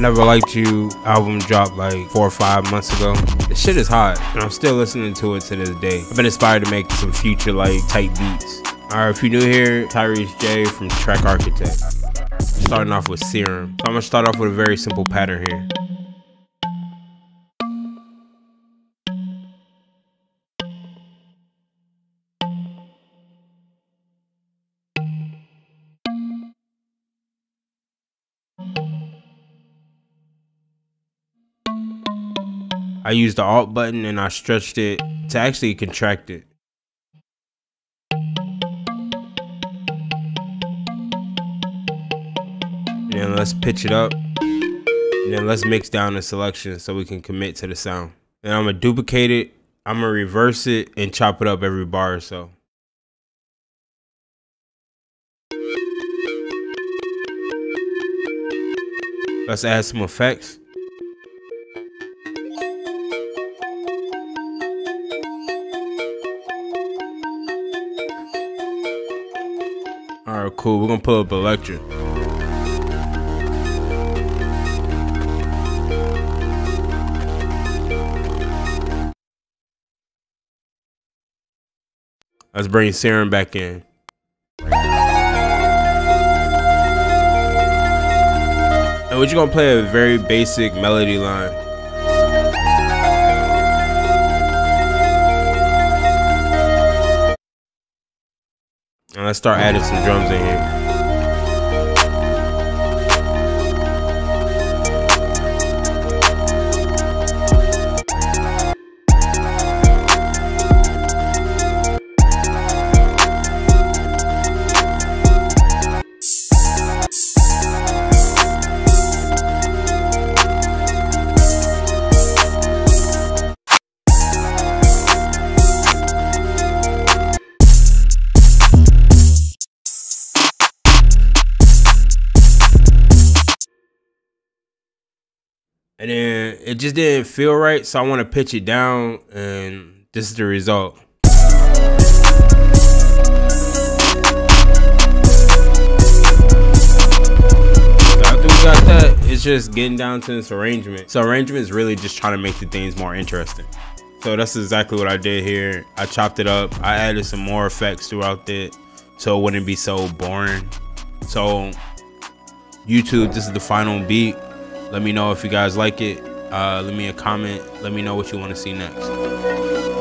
Never Liked You album dropped like four or five months ago. The shit is hot, and I'm still listening to it to this day. I've been inspired to make some future like type beats. Alright, if you're new here, Tyrese J from Track Architect. Starting off with Serum. So I'm gonna start off with a very simple pattern here. I used the Alt button and I stretched it to actually contract it. And then let's pitch it up. And then let's mix down the selection so we can commit to the sound. And I'm gonna duplicate it, I'm gonna reverse it and chop it up every bar or so. Let's add some effects. Cool. We're gonna pull up Electra. Let's bring Serum back in. And we're just gonna play a very basic melody line. And let's start adding some drums in here. And then it just didn't feel right so i want to pitch it down and this is the result. Got that it's just getting down to this arrangement. So arrangement is really just trying to make the things more interesting. So that's exactly what i did here. I chopped it up. I added some more effects throughout it so it wouldn't be so boring. So youtube this is the final beat let me know if you guys like it. Uh, leave me a comment. Let me know what you want to see next.